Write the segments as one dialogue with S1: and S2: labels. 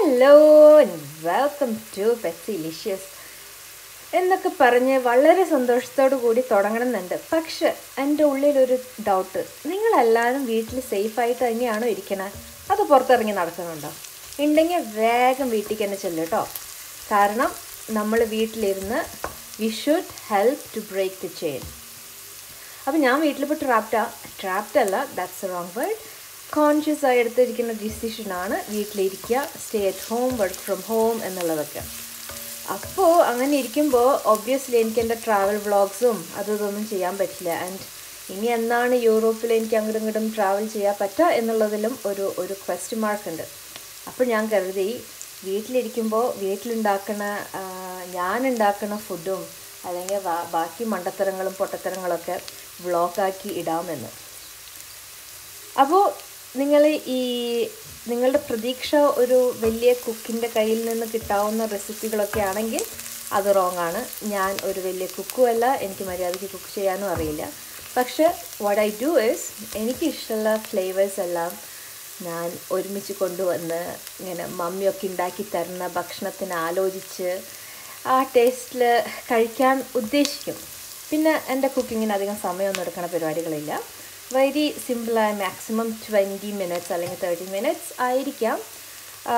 S1: Hello welcome to പെറ്റ്സിലിഷ്യസ് എന്നൊക്കെ പറഞ്ഞ് വളരെ സന്തോഷത്തോടു കൂടി തുടങ്ങണമെന്നുണ്ട്. പക്ഷെ എന്റെ ഉള്ളിലൊരു ഡൗട്ട് നിങ്ങളെല്ലാവരും വീട്ടിൽ സേഫായിട്ട് തന്നെയാണോ ഇരിക്കണത് അത് പുറത്തിറങ്ങി നടക്കുന്നുണ്ടോ? ഉണ്ടെങ്കിൽ വേഗം വീട്ടിലേക്ക് തന്നെ ചെല്ലു കേട്ടോ കാരണം നമ്മൾ വീട്ടിലിരുന്ന് we should help to break the chain അപ്പോൾ ഞാൻ വീട്ടിൽ ഇപ്പോൾ ട്രാപ്റ്റാ ട്രാപ്റ്റല്ല ദാറ്റ്സ് റോങ് വേർഡ് കോൺഷ്യസ് ആയി എടുത്തിരിക്കുന്ന ഡിസിഷനാണ് വീട്ടിലിരിക്കുക stay at home work from home എന്നുള്ളതൊക്കെ. അപ്പോൾ അങ്ങനെ ഇരിക്കുമ്പോൾ ഒബ്വിയസ്ലി എനിക്ക് എന്റെ ട്രാവൽ വ്ളോഗ്സും അതും ഇതൊന്നും ചെയ്യാൻ പറ്റില്ല. ആൻഡ് ഇനി എന്നാണ് യൂറോപ്പിൽ എനിക്ക് അങ്ങോട്ടും ഇങ്ങോട്ടും ട്രാവൽ ചെയ്യാൻ പറ്റുക എന്നുള്ളതിലും ഒരു ഒരു ക്വസ്റ്റ്യൻ മാർക്ക് ഉണ്ട്. അപ്പോൾ ഞാൻ കരുതി വീട്ടിലിരിക്കുമ്പോൾ വീട്ടിലുണ്ടാക്കുന്ന ഞാൻ ഉണ്ടാക്കുന്ന ഫുഡും അല്ലെങ്കിൽ ബാക്കി മണ്ടത്തരങ്ങളും പൊട്ടത്തരങ്ങളൊക്കെ വ്ളോഗാക്കി ഇടാമെന്ന്. അപ്പോൾ നിങ്ങൾ ഈ നിങ്ങളുടെ പ്രതീക്ഷ ഒരു വലിയ കുക്കിന്റെ കയ്യിൽ നിന്ന് കിട്ടാവുന്ന റെസിപ്പികളൊക്കെ ആണെങ്കിൽ അത് റോങ് ആണ്. ഞാൻ ഒരു വലിയ കുക്കുമല്ല എനിക്ക് മര്യാദയ്ക്ക് കുക്ക് ചെയ്യാനും അറിയില്ല. പക്ഷെ വാട്ട് ഐ ഡു ഇസ് എനിക്കിഷ്ടമുള്ള ഫ്ലേവേഴ്സ് എല്ലാം ഞാൻ ഒരുമിച്ച് കൊണ്ടുവന്ന് ഇങ്ങനെ മമ്മിയൊക്കെ ഉണ്ടാക്കി തരുന്ന ഭക്ഷണത്തിന് ആലോചിച്ച് ആ ടേസ്റ്റിൽ കഴിക്കാൻ ഉദ്ദേശിക്കും. പിന്നെ എന്റെ കുക്കിങ്ങിന് അധികം സമയമൊന്നും എടുക്കുന്ന പരിപാടികളില്ല. വെരി സിമ്പിളായ മാക്സിമം ട്വന്റി മിനിറ്റ്സ് അല്ലെങ്കിൽ തേർട്ടി മിനിറ്റ്സ് ആയിരിക്കാം.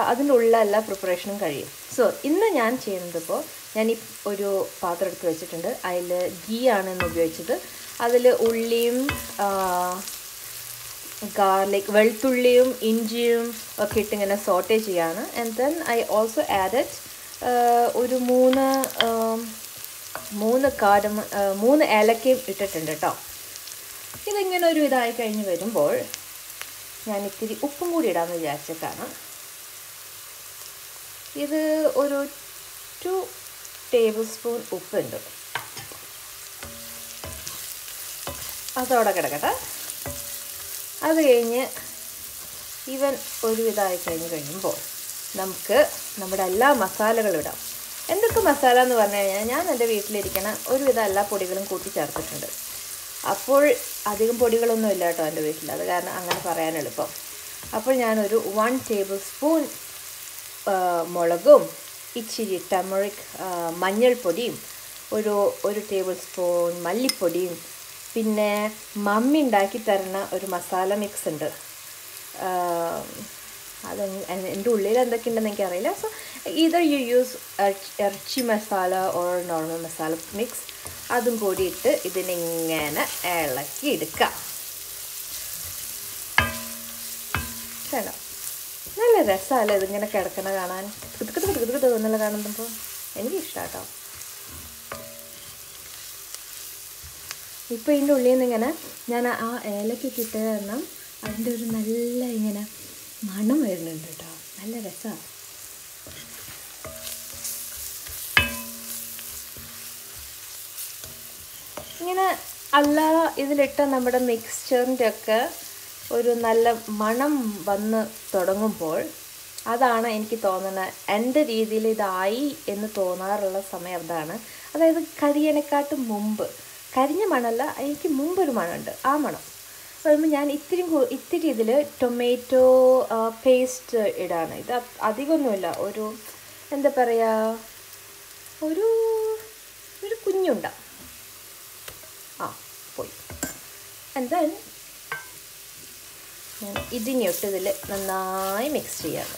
S1: അതിന്റെ ഉള്ള എല്ലാ പ്രിപ്പറേഷനും കഴിയും. സോ ഇന്ന് ഞാൻ ചെയ്യുന്നത് ഇപ്പോൾ ഞാൻ ഈ ഒരു പാത്രം എടുത്ത് വെച്ചിട്ടുണ്ട്. അതിൽ ഗീ ആണ് ഇന്ന് ഉപയോഗിച്ചത്. അതിൽ ഉള്ളിയും ഗാർലിക് വെളുത്തുള്ളിയും ഇഞ്ചിയും ഒക്കെ ഇട്ട് ഇങ്ങനെ സോട്ടേ ചെയ്യാണ് and then I also added ഒരു മൂന്ന് മൂന്ന് കാരം മൂന്ന് ഏലക്കയും ഇട്ടിട്ടുണ്ട് കേട്ടോ ഇതിങ്ങനെ ഒരു ഇതായി കഴിഞ്ഞ് വരുമ്പോൾ ഞാൻ ഇത്തിരി ഉപ്പും കൂടി ഇടാമെന്ന് വിചാരിച്ചിട്ടാണ് ഇത് ഒരു ടു ടേബിൾ സ്പൂൺ ഉപ്പുണ്ട്. അതോടെ കിടക്കട്ടെ. അത് കഴിഞ്ഞ് ഇവൻ ഒരു ഇതായി കഴിഞ്ഞ് കഴിയുമ്പോൾ നമുക്ക് നമ്മുടെ എല്ലാ മസാലകളും ഇടാം. എന്തൊക്കെ മസാല എന്ന് പറഞ്ഞു കഴിഞ്ഞാൽ ഞാൻ എന്റെ വീട്ടിലിരിക്കണ ഒരുവിധം എല്ലാ പൊടികളും കൂട്ടി ചേർത്തിട്ടുണ്ട്. അപ്പോൾ അധികം പൊടികളൊന്നും ഇല്ല കേട്ടോ എന്റെ വീട്ടിൽ. അത് കാരണം അങ്ങനെ പറയാൻ എളുപ്പം. അപ്പോൾ ഞാനൊരു വൺ ടേബിൾ സ്പൂൺ മുളകും ഇച്ചിരി ടമറിക് മഞ്ഞൾപ്പൊടിയും ഒരു ഒരു ടേബിൾ സ്പൂൺ മല്ലിപ്പൊടിയും പിന്നെ മമ്മി ഉണ്ടാക്കി തരുന്ന ഒരു മസാല മിക്സ് ഉണ്ട്. അത് എന്റെ ഉള്ളിൽ എന്തൊക്കെയുണ്ടെന്ന് എനിക്കറിയില്ല. സോ ഇതർ യു യൂസ് ഇറച്ചി masala or normal masala mix അതും കൂടി ഇട്ട് ഇതിനിങ്ങനെ ഇളക്കി എടുക്കാം വേണം നല്ല രസമല്ലേ ഇതിങ്ങനെ കിടക്കണ കാണാൻ? കിതുക്കത്ത് കിതുക്കത്ത് തോന്നല കാണുമ്പോൾ എനിക്ക് ഇഷ്ടാട്ടോ ഇപ്പോൾ ഇതിന്റെ ഉള്ളിൽ നിന്ന് ഇങ്ങനെ ഞാൻ ആ ഏലയ്ക്ക് കിട്ടുക കാരണം അതിന്റെ ഒരു നല്ല ഇങ്ങനെ മണം വരുന്നുണ്ട് കേട്ടോ. നല്ല രസമാണ്. ഇങ്ങനെ അല്ല ഇതിലിട്ട നമ്മുടെ മിക്സ്ചറിന്റെ ഒക്കെ ഒരു നല്ല മണം വന്ന് തുടങ്ങുമ്പോൾ അതാണ് എനിക്ക് തോന്നുന്നത്. എന്റെ രീതിയിൽ ഇതായി എന്ന് തോന്നാറുള്ള സമയം അതാണ്. അതായത് കരിയണക്കാട്ട് മുമ്പ്. കരിഞ്ഞ മണമല്ല എനിക്ക് മുമ്പൊരു മണമുണ്ട് ആ മണം. പറയുമ്പോൾ ഞാൻ ഇത്തിരി ഇത്തിരി ഇതിൽ ടൊമാറ്റോ പേസ്റ്റ് ഇടാണ്. ഇത് അധികമൊന്നുമില്ല. ഒരു എന്താ പറയുക ഒരു ഒരു കുഞ്ഞുണ്ട ആ പോയി ആൻഡ് ദെൻ ഇതിനൊട്ട് ഇതിൽ നന്നായി മിക്സ് ചെയ്യാം.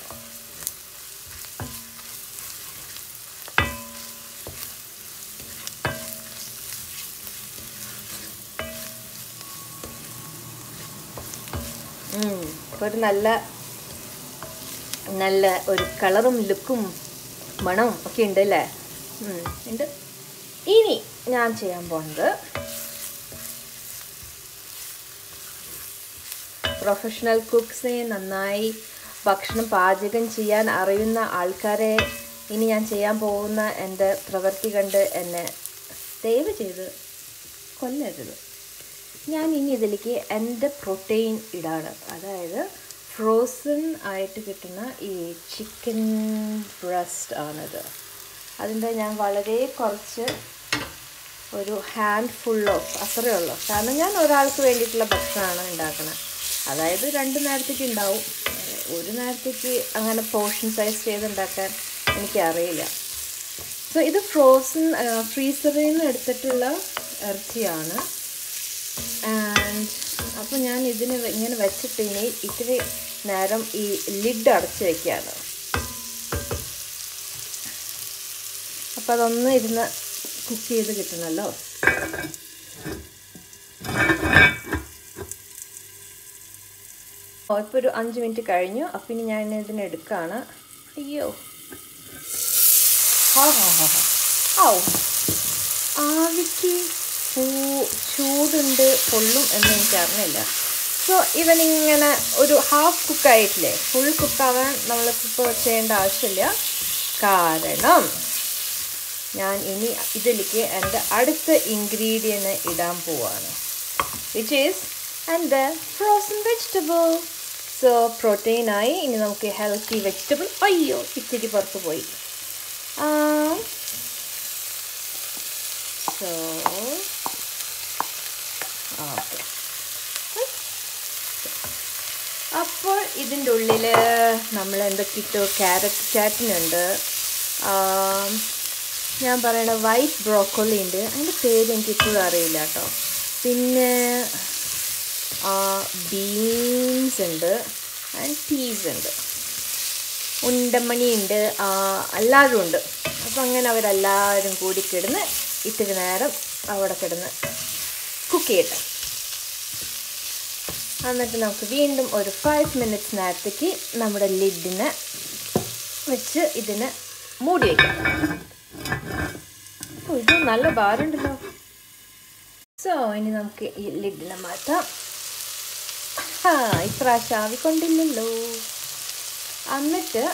S1: ഇപ്പോൾ ഒരു നല്ല നല്ല ഒരു കളറും ലുക്കും മണവും ഒക്കെ ഉണ്ട് അല്ലേ ഉണ്ട്. ഇനി ഞാൻ ചെയ്യാൻ പോകുന്നത് പ്രൊഫഷണൽ കുക്സിനെ നന്നായി ഭക്ഷണം പാചകം ചെയ്യാൻ അറിയുന്ന ആൾക്കാരെ ഇനി ഞാൻ ചെയ്യാൻ പോകുന്ന എന്റെ പ്രവൃത്തി കണ്ട് എന്നെ ദയവ് ചെയ്ത് കൊല്ലരുത്. ഞാൻ ഇനി ഇതിലേക്ക് എന്റെ പ്രോട്ടീൻ ഇടാണ്. അതായത് ഫ്രോസൺ ആയിട്ട് കിട്ടുന്ന ഈ ചിക്കൻ ബ്രസ്റ്റ് ആണിത്. അതിന്റെ ഞാൻ വളരെ കുറച്ച് ഒരു ഹാൻഡ് ഫുൾ ഓഫ് അത്രയേ ഉള്ളൂ. കാരണം ഞാൻ ഒരാൾക്ക് വേണ്ടിയിട്ടുള്ള ഭക്ഷണമാണ് ഉണ്ടാക്കുന്നത് അതായത് രണ്ട് നേരത്തേക്ക് ഉണ്ടാവും. ഒരു നേരത്തേക്ക് അങ്ങനെ പോർഷൻ സൈസ് ചെയ്തുണ്ടാക്കാൻ എനിക്കറിയില്ല. സോ ഇത് ഫ്രോസൺ ഫ്രീസറിൽ നിന്ന് എടുത്തിട്ടുള്ള ഇറച്ചിയാണ്. ആൻഡ് അപ്പോൾ ഞാൻ ഇതിന് ഇങ്ങനെ വെച്ചിട്ട് ഇനി ഇത്തിരി നേരം ഈ ലിഡ് അടച്ച് വയ്ക്കുകയാണ് അപ്പോൾ അതൊന്ന് ഇരുന്ന് കുക്ക് ചെയ്ത് കിട്ടണമല്ലോ ഇപ്പോൾ ഒരു അഞ്ച് മിനിറ്റ് കഴിഞ്ഞു. അപ്പം ഇനി ഞാൻ ഇതിനെ എടുക്കുകയാണ് അയ്യോ. ഹാ ഹാ ഹാ ഹാ. ഔ. ആവിക്ക് പൂ ചൂടുണ്ട് പൊള്ളും എന്ന് എനിക്ക് അറിഞ്ഞില്ല. സോ ഇവനിങ്ങനെ ഒരു ഹാഫ് കുക്കായിട്ടില്ലേ ഫുൾ കുക്കാവാൻ നമ്മളിപ്പോൾ ചെയ്യേണ്ട ആവശ്യമില്ല. കാരണം ഞാൻ ഇനി ഇതിലേക്ക് എന്റെ അടുത്ത ഇൻഗ്രീഡിയന്റ് ഇടാൻ പോവാണ്. Which is and the frozen vegetable so പ്രോട്ടീനായി ഇനി നമുക്ക് ഹെൽത്തി വെജിറ്റബിൾ അയ്യോ ഇത്തിരി പുറത്ത് പോയി. സോ അപ്പോൾ ഇതിന്റെ ഉള്ളിൽ നമ്മൾ എന്തൊക്കെ ഇട്ടു ക്യാരറ്റ് ചാറ്റിനുണ്ട് ഞാൻ പറയണ വൈറ്റ് ബ്രോക്കോളി ഉണ്ട്. അതിന്റെ പേര് എനിക്ക് ഇപ്പോഴും അറിയില്ല കേട്ടോ. പിന്നെ ബീൻസ് ഉണ്ട് ആൻഡ് പീസ് ഉണ്ട്. ഉണ്ടമണി ഉണ്ട് എല്ലാവരും ഉണ്ട്. അപ്പം അങ്ങനെ അവരെല്ലാവരും കൂടി കിടന്ന് ഇത്തിരി നേരം അവിടെ കിടന്ന് കുക്ക് ചെയ്യട്ടെ. എന്നിട്ട് നമുക്ക് വീണ്ടും ഒരു ഫൈവ് മിനിറ്റ്സ് നേരത്തേക്ക് നമ്മുടെ ലിഡിനെ വെച്ച് ഇതിന് മൂടി വയ്ക്കാം ഇത് നല്ല ഭാരമുണ്ടല്ലോ. സോ ഇനി നമുക്ക് ഈ ലിഡിനെ മാറ്റാം. ആ ഇപ്രാവശ്യം ആവിക്കൊണ്ടില്ലല്ലോ. എന്നിട്ട്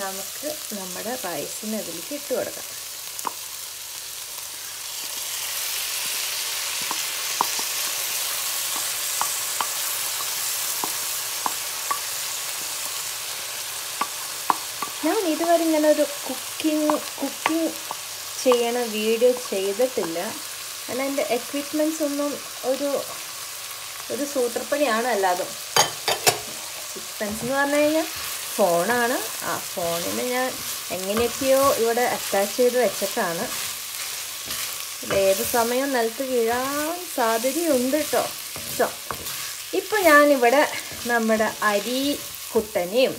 S1: നമുക്ക് നമ്മുടെ റൈസിന് അതിലേക്ക് ഇട്ട് കൊടുക്കാം. ഞാൻ ഇതുവരെ ഇങ്ങനെ ഒരു കുക്കിംഗ് കുക്കിംഗ് ചെയ്യണ വീഡിയോ ചെയ്തിട്ടില്ല. കാരണം എന്റെ എക്വിപ്മെന്റ്സ് ഒന്നും ഒരു ഒരു സൂത്രപ്പണിയാണ് അല്ലാതും സിക്സ്പെൻസ് എന്ന് പറഞ്ഞു കഴിഞ്ഞാൽ ഫോണാണ് ആ ഫോണിന് ഞാൻ എങ്ങനെയൊക്കെയോ ഇവിടെ അറ്റാച്ച് ചെയ്ത് വെച്ചിട്ടാണ്. ഏത് സമയം നിലത്ത് വീഴാൻ സാധ്യതയുണ്ട് കേട്ടോ സോ ഇപ്പോൾ ഞാനിവിടെ നമ്മുടെ അരി കുട്ടനെയും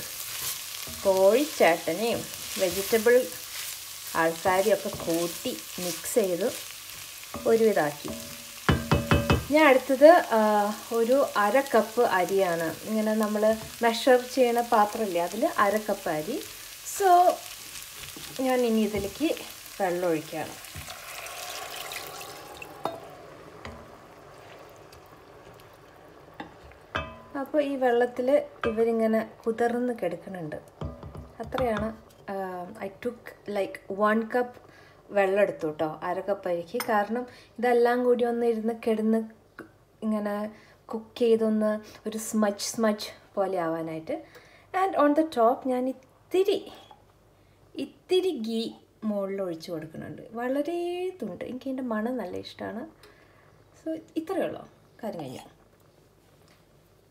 S1: കോഴിച്ചേട്ടനെയും വെജിറ്റബിൾ ആൾക്കാരെയൊക്കെ കൂട്ടി മിക്സ് ചെയ്ത് ഒരുവിധാക്കി. ഞാൻ അടുത്തത് ഒരു അര കപ്പ് അരിയാണ്. ഇങ്ങനെ നമ്മൾ മെഷർ ചെയ്യണ പാത്രമില്ലേ അതിൽ അര കപ്പ് അരി. സോ ഞാൻ ഇനി ഇതിലേക്ക് വെള്ളം ഒഴിക്കുകയാണ്. അപ്പോൾ ഈ വെള്ളത്തിൽ ഇവരിങ്ങനെ കുതിർന്ന് കിടക്കുന്നുണ്ട്. അത്രയാണ് I took like one cup വെള്ളം എടുത്തു കേട്ടോ അര കപ്പ് അരിക്ക്. കാരണം ഇതെല്ലാം കൂടി ഒന്ന് ഇരുന്ന് കിടന്ന് ഇങ്ങനെ കുക്ക് ചെയ്തൊന്ന് ഒരു സ്മച്ച് സ്മച്ച് പോലെ ആവാനായിട്ട്. ആൻഡ് ഓൺ ദ ടോപ്പ് ഞാൻ ഇത്തിരി ഇത്തിരി ഗീ മുകളിൽ ഒഴിച്ചു കൊടുക്കുന്നുണ്ട്. വളരെ തുണ്ട്. എനിക്ക് എന്റെ മണം നല്ല ഇഷ്ടമാണ്. സോ ഇത്രയേ ഉള്ളൂ. കാര്യം കഴിഞ്ഞു.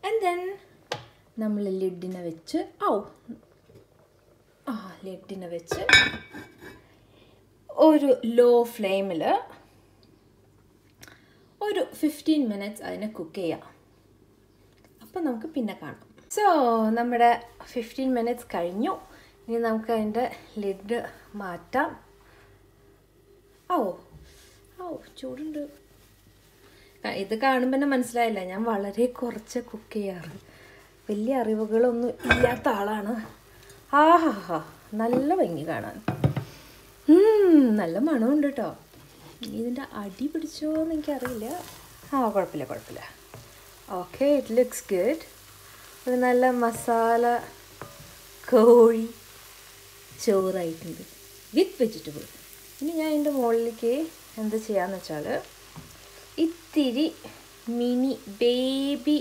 S1: ആൻഡ് ദെൻ നമ്മൾ ലിഡിനെ വെച്ച് ഔ ആ ലിഡിനെ വെച്ച് ഒരു ലോ ഫ്ലെയിമിൽ ഒരു ഫിഫ്റ്റീൻ മിനിറ്റ്സ് അതിനെ കുക്ക് ചെയ്യാം. അപ്പം നമുക്ക് പിന്നെ കാണാം. സോ നമ്മുടെ ഫിഫ്റ്റീൻ മിനിറ്റ്സ് കഴിഞ്ഞു. ഇനി നമുക്ക് അതിന്റെ ലിഡ് മാറ്റാം. ഓ ഓ ചൂടുണ്ട്. ഇത് കാണുമ്പോൾ തന്നെ മനസ്സിലായില്ല. ഞാൻ വളരെ കുറച്ച് കുക്ക് ചെയ്യാറ്. വലിയ അറിവുകളൊന്നും ഇല്ലാത്ത ആളാണ്. ആഹാ നല്ല ഭംഗി കാണാൻ. നല്ല മണമുണ്ട് കേട്ടോ ഇതിന്റെ അടി പിടിച്ചോ എന്ന് എനിക്കറിയില്ല. ആ കുഴപ്പമില്ല കുഴപ്പമില്ല ഓക്കെ ഇറ്റ് ലുക്സ് ഗുഡ് ഒരു നല്ല മസാല കോഴി ചോറായിട്ടുണ്ട്. വിത്ത് വെജിറ്റബിൾ ഇനി ഞാൻ എന്റെ മുകളിലേക്ക് എന്ത് ചെയ്യാന്ന് വെച്ചാൽ ഇത്തിരി മിനി ബേബി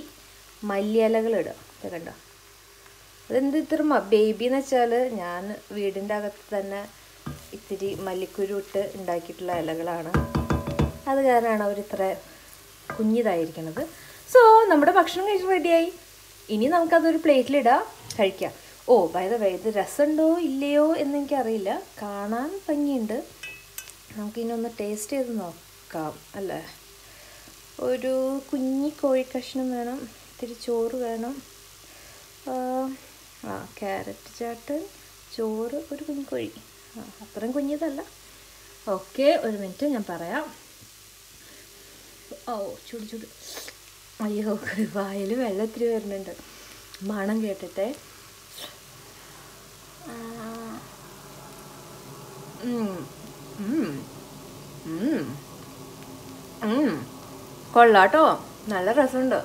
S1: മല്ലിയിലകൾ ഇടുക. കണ്ടോ? അതെന്ത് ഇത്ര ബേബി എന്ന് വെച്ചാൽ ഞാൻ വീടിന്റെ അകത്ത് തന്നെ ഇത്തിരി മല്ലിക്കുരു ഇട്ട് ഉണ്ടാക്കിയിട്ടുള്ള ഇലകളാണ്. അത് കാരണമാണ് അവർ ഇത്ര കുഞ്ഞിതായിരിക്കണത് സോ നമ്മുടെ ഭക്ഷണം കഴിച്ച് റെഡിയായി. ഇനി നമുക്കതൊരു പ്ലേറ്റിലിടാം കഴിക്കാം. ഓ വൈദ വേ ഇത് രസമുണ്ടോ ഇല്ലയോ എന്നെനിക്കറിയില്ല കാണാൻ ഭംഗിയുണ്ട്. നമുക്കിനി ഒന്ന് ടേസ്റ്റ് ചെയ്ത് നോക്കാം അല്ലേ? ഒരു കുഞ്ഞി കോഴി കഷ്ണം വേണം ഇത്തിരി ചോറ് വേണം. ആ, ക്യാരറ്റ് ചാട്ട് ചോറ് ഒരു കുഞ്ഞി കോഴി. ആ അത്രയും കുഞ്ഞിതല്ല. ഓക്കെ ഒരു മിനിറ്റ് ഞാൻ പറയാം. ഓ ചൂട് ചൂട്. അയ്യോ വായിൽ വെള്ളത്തിരി വരുന്നുണ്ട്. മണം കേട്ടിട്ടെ. കൊള്ളാട്ടോ നല്ല രസമുണ്ട്.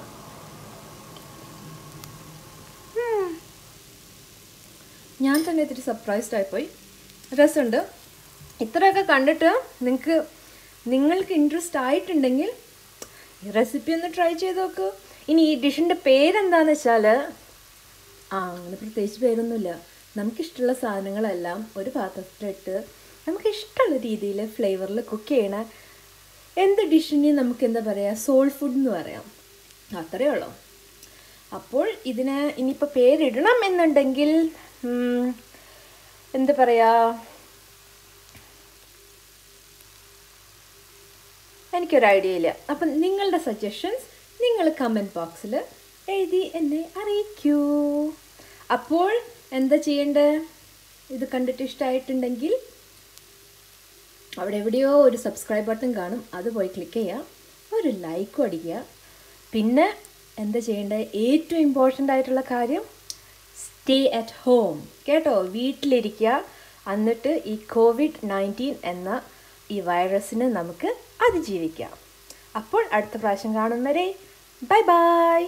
S1: ഞാൻ തന്നെ ഇത്തിരി സർപ്രൈസ്ഡ് ആയിപ്പോയി രസമുണ്ട്. ഇത്രയൊക്കെ കണ്ടിട്ട് നിങ്ങൾക്ക് നിങ്ങൾക്ക് ഇൻട്രസ്റ്റ് ആയിട്ടുണ്ടെങ്കിൽ ഈ റെസിപ്പി ഒന്ന് ട്രൈ ചെയ്ത് നോക്കൂ. ഇനി ഈ ഡിഷിന്റെ പേരെന്താണെന്ന് വെച്ചാൽ ആ അങ്ങനെ പ്രത്യേകിച്ച് പേരൊന്നുമില്ല. നമുക്കിഷ്ടമുള്ള സാധനങ്ങളെല്ലാം ഒരു പാത്രത്തിലിട്ട് നമുക്ക് ഇഷ്ടമുള്ള രീതിയിൽ ഫ്ലേവറിൽ കുക്ക് ചെയ്യണ എന്ത് ഡിഷിനെയും നമുക്ക് എന്താ പറയുക സോൾ ഫുഡ് എന്ന് പറയാം. അത്രയേ ഉള്ളൂ. അപ്പോൾ ഇതിന് ഇനിയിപ്പോൾ പേരിടണം എന്നുണ്ടെങ്കിൽ എന്താ പറയുക എനിക്കൊരു ഐഡിയ ഇല്ല. അപ്പം നിങ്ങളുടെ സജഷൻസ് നിങ്ങൾ കമന്റ് ബോക്സിൽ എഴുതി എന്നെ അറിയിക്കൂ. അപ്പോൾ എന്താ ചെയ്യേണ്ടത് ഇത് കണ്ടിട്ട് ഇഷ്ടമായിട്ടുണ്ടെങ്കിൽ അവിടെ എവിടെയോ ഒരു സബ്സ്ക്രൈബ് ബട്ടൺ കാണും. അത് പോയി ക്ലിക്ക് ചെയ്യുക ഒരു ലൈക്കും അടിക്കുക. പിന്നെ എന്താ ചെയ്യേണ്ടത് ഏറ്റവും ഇമ്പോർട്ടന്റ് ആയിട്ടുള്ള കാര്യം സ്റ്റേ അറ്റ് ഹോം കേട്ടോ? വീട്ടിലിരിക്കുക. എന്നിട്ട് ഈ കോവിഡ് നയന്റീൻ എന്ന ഈ വൈറസിന് നമുക്ക് അതിജീവിക്കാം. അപ്പോൾ അടുത്ത പ്രാവശ്യം കാണും വരെ ബൈ ബൈ